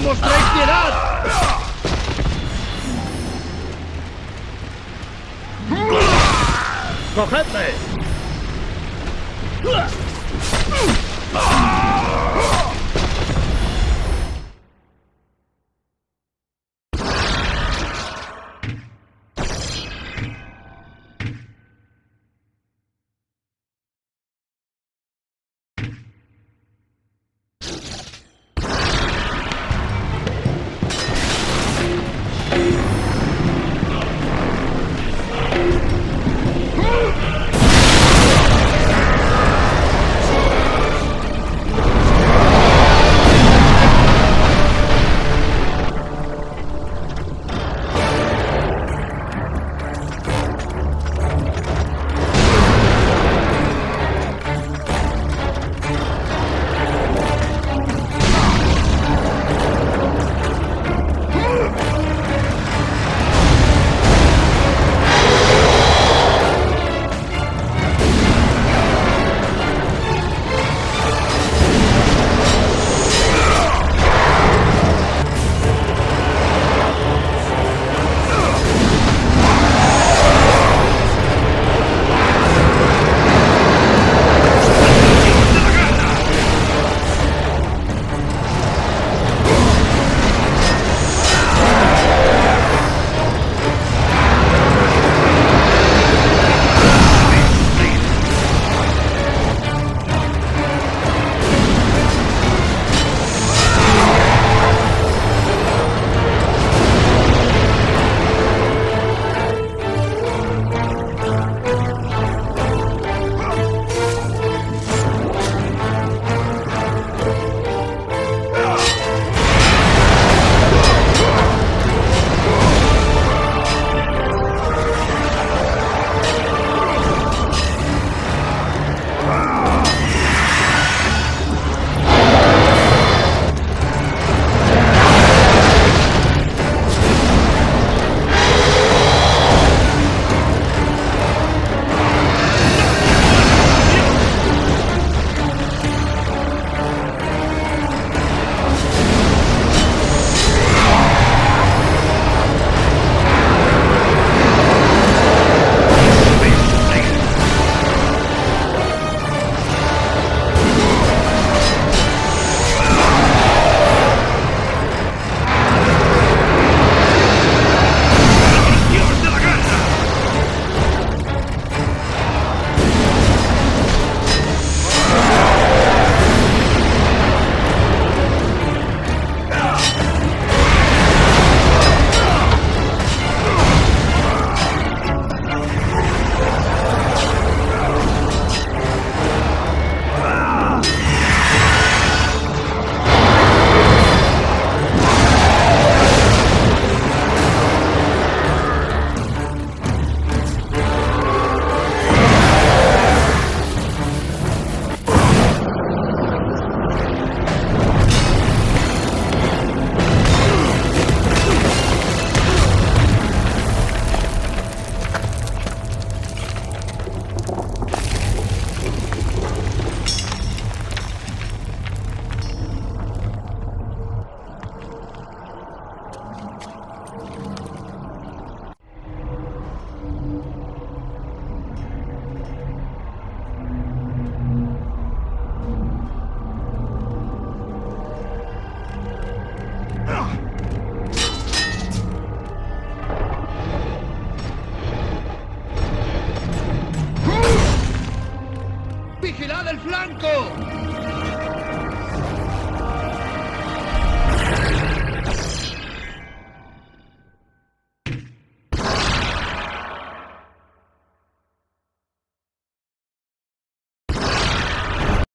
¡No mostréis piedad! ¡Cogedme! ¡Vigilad el flanco!